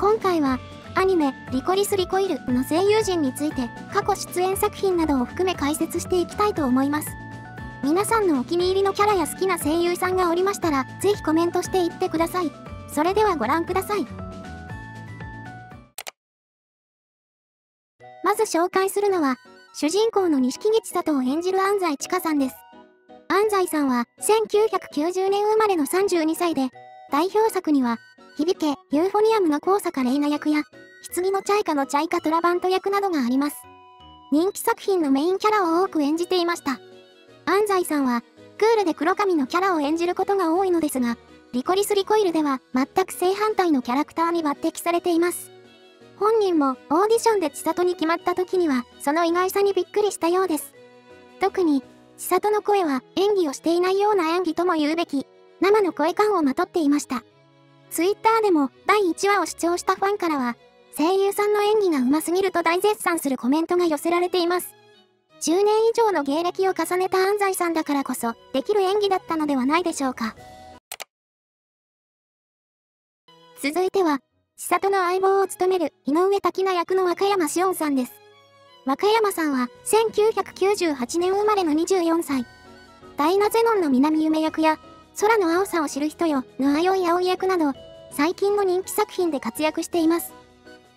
今回は、アニメ、リコリス・リコイルの声優陣について、過去出演作品などを含め解説していきたいと思います。皆さんのお気に入りのキャラや好きな声優さんがおりましたら、ぜひコメントしていってください。それではご覧ください。まず紹介するのは、主人公の錦木千里を演じる安西千佳さんです。安西さんは1990年生まれの32歳で、代表作には、響け、ユーフォニアムの高坂玲奈役や、棺のチャイカのチャイカトラバント役などがあります。人気作品のメインキャラを多く演じていました。安西さんは、クールで黒髪のキャラを演じることが多いのですが、リコリス・リコイルでは全く正反対のキャラクターに抜擢されています。本人もオーディションで千里に決まった時には、その意外さにびっくりしたようです。特に、千里の声は演技をしていないような演技とも言うべき、生の声感をまとっていました。ツイッターでも第1話を視聴したファンからは、声優さんの演技が上手すぎると大絶賛するコメントが寄せられています。10年以上の芸歴を重ねた安西さんだからこそ、できる演技だったのではないでしょうか。続いては、千里の相棒を務める井上滝菜役の若山志音さんです。若山さんは1998年生まれの24歳。ダイナゼノンの南夢役や、空の青さを知る人よのあよい葵役など、最近の人気作品で活躍しています。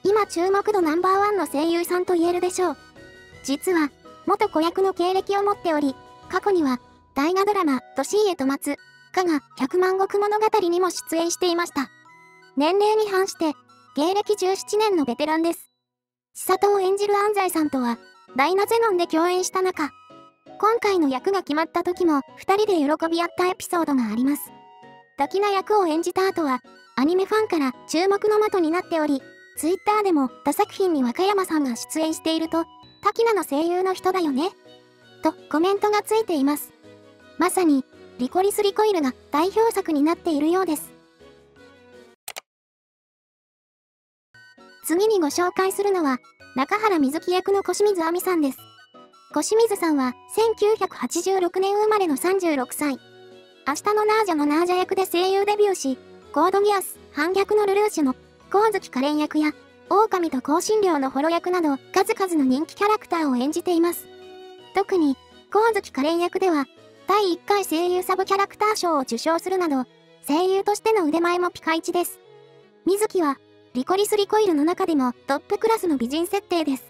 今注目度ナンバーワンの声優さんと言えるでしょう。実は、元子役の経歴を持っており、過去には、大河ドラマ、年家と松、加賀百万石物語にも出演していました。年齢に反して、芸歴17年のベテランです。千里を演じる安西さんとは、ダイナゼノンで共演した中、今回の役が決まった時も、二人で喜び合ったエピソードがあります。滝な役を演じた後は、アニメファンから注目の的になっており、ツイッターでも他作品に和歌山さんが出演していると、滝名の声優の人だよねとコメントがついています。まさに、リコリス・リコイルが代表作になっているようです。次にご紹介するのは、中原瑞希役の小清水亜美さんです。小清水さんは1986年生まれの36歳。明日のナージャのナージャ役で声優デビューし、コードギアス、反逆のルルーシュの、光月可憐役や、狼と香辛料のホロ役など、数々の人気キャラクターを演じています。特に、光月可憐役では、第1回声優サブキャラクター賞を受賞するなど、声優としての腕前もピカイチです。水木は、リコリスリコイルの中でもトップクラスの美人設定です。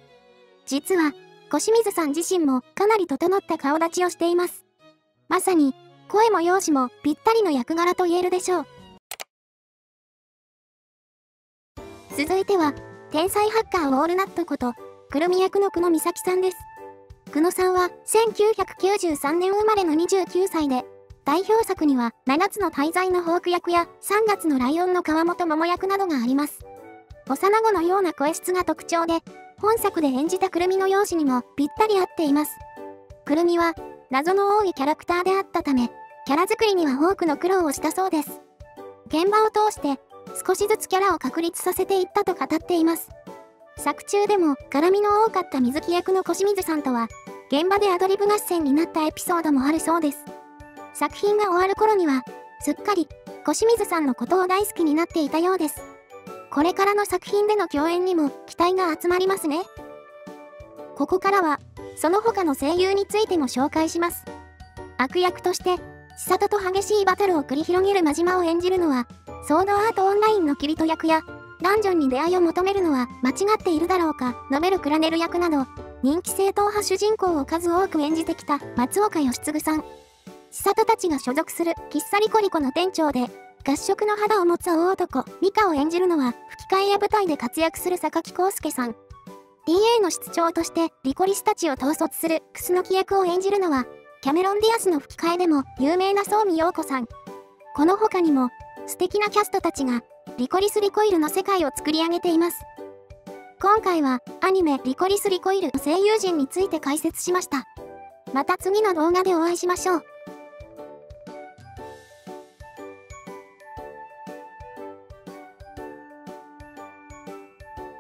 実は、小清水さん自身もかなり整った顔立ちをしています。まさに、声も容姿もぴったりの役柄と言えるでしょう。続いては、天才ハッカーウォールナットこと、くるみ役の久野美咲さんです。久野さんは1993年生まれの29歳で、代表作には7つの滞在のホーク役や3月のライオンの川本桃役などがあります。幼子のような声質が特徴で、本作で演じたくるみの容姿にもぴったり合っています。くるみは、謎の多いキャラクターであったため、キャラ作りには多くの苦労をしたそうです。現場を通して、少しずつキャラを確立させていったと語っています。作中でも絡みの多かった水木役の小清水さんとは、現場でアドリブ合戦になったエピソードもあるそうです。作品が終わる頃には、すっかり小清水さんのことを大好きになっていたようです。これからの作品での共演にも期待が集まりますね。ここからは、その他の声優についても紹介します。悪役として、千里と激しいバトルを繰り広げる真島を演じるのは、ソードアートオンラインのキリト役や、ダンジョンに出会いを求めるのは間違っているだろうか、述べるクラネル役など、人気正統派主人公を数多く演じてきた松岡義嗣さん。千里たちが所属する喫茶リコリコの店長で、合色の肌を持つ大男、ミカを演じるのは、吹き替えや舞台で活躍する榊康介さん。DA の室長としてリコリスたちを統率するクスノキ役を演じるのは、キャメロン・ディアスの吹き替えでも有名な宗見陽子さん。この他にも、素敵なキャストたちが、リコリス・リコイルの世界を作り上げています。今回は、アニメリコリス・リコイルの声優陣について解説しました。また次の動画でお会いしましょう。